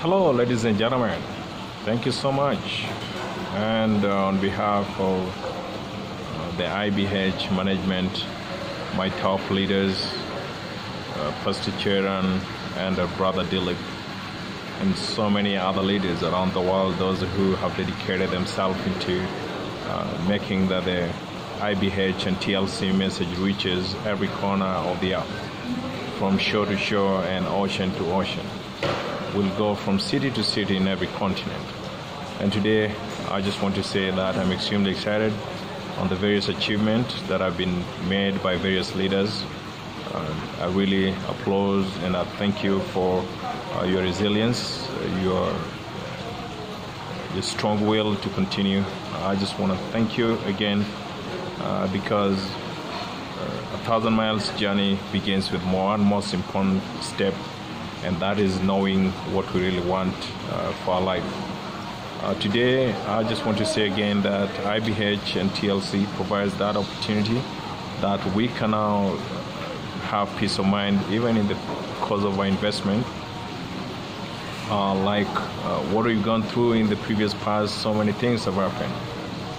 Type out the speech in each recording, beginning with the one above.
Hello, ladies and gentlemen. Thank you so much. And uh, on behalf of uh, the IBH management, my top leaders, uh, Pastor Charan and uh, Brother Dilip, and so many other leaders around the world, those who have dedicated themselves into uh, making that the IBH and TLC message reaches every corner of the earth, from shore to shore and ocean to ocean. We'll go from city to city in every continent. And today, I just want to say that I'm extremely excited on the various achievements that have been made by various leaders. Uh, I really applaud and I thank you for uh, your resilience, your your strong will to continue. I just want to thank you again uh, because uh, a thousand miles journey begins with one most important step, and that is knowing what we really want uh, for our life. Uh, today, I just want to say again that IBH and TLC provides that opportunity that we can now have peace of mind even in the course of our investment. Uh, like uh, what we've gone through in the previous past, so many things have happened.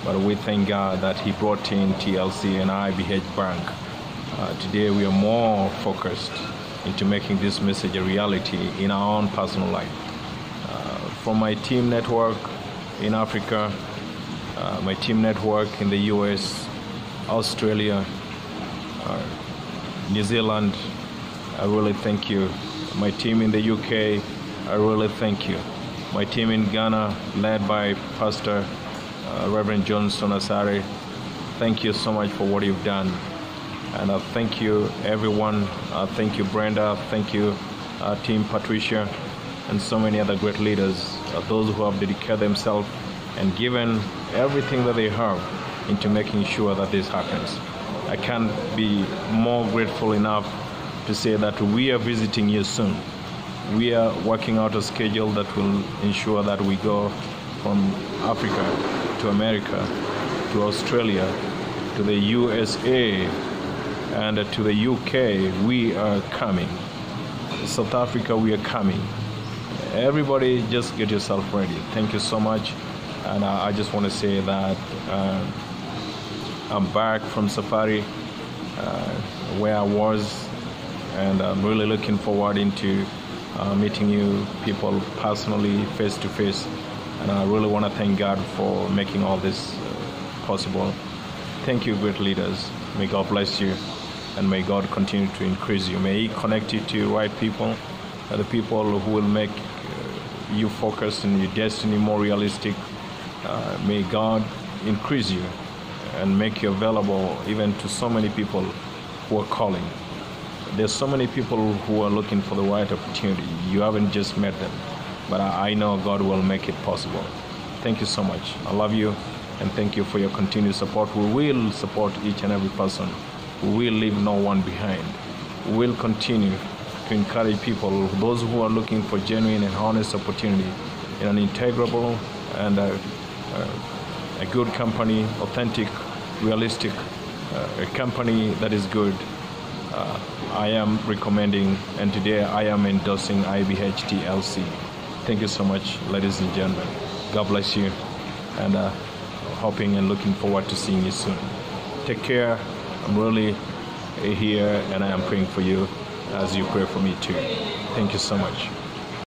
But we thank God that He brought in TLC and IBH Bank. Uh, today, we are more focused into making this message a reality in our own personal life. Uh, from my team network in Africa, uh, my team network in the US, Australia, uh, New Zealand, I really thank you. My team in the UK, I really thank you. My team in Ghana, led by Pastor uh, Reverend Johnson Asare, thank you so much for what you've done. And I thank you, everyone. Uh, thank you, Brenda. Thank you, uh, Team Patricia, and so many other great leaders, uh, those who have dedicated themselves and given everything that they have into making sure that this happens. I can't be more grateful enough to say that we are visiting you soon. We are working out a schedule that will ensure that we go from Africa to America to Australia to the USA and to the UK. We are coming. South Africa, we are coming. Everybody, just get yourself ready. Thank you so much. And I just want to say that uh, I'm back from Safari, uh, where I was, and I'm really looking forward into uh, meeting you people personally, face to face. And I really want to thank God for making all this uh, possible. Thank you, great leaders. May God bless you, and may God continue to increase you. May He connect you to the right people, the people who will make uh, you focus on your destiny more realistic. Uh, may God increase you and make you available even to so many people who are calling. There's so many people who are looking for the right opportunity. You haven't just met them, but I know God will make it possible. Thank you so much. I love you and thank you for your continued support. We will support each and every person. We will leave no one behind. We will continue to encourage people, those who are looking for genuine and honest opportunity in an integrable and uh, uh, a good company, authentic, realistic, uh, a company that is good. Uh, I am recommending, and today I am endorsing IBHTLC. Thank you so much, ladies and gentlemen. God bless you, and uh, hoping and looking forward to seeing you soon. Take care. I'm really here, and I am praying for you as you pray for me too. Thank you so much.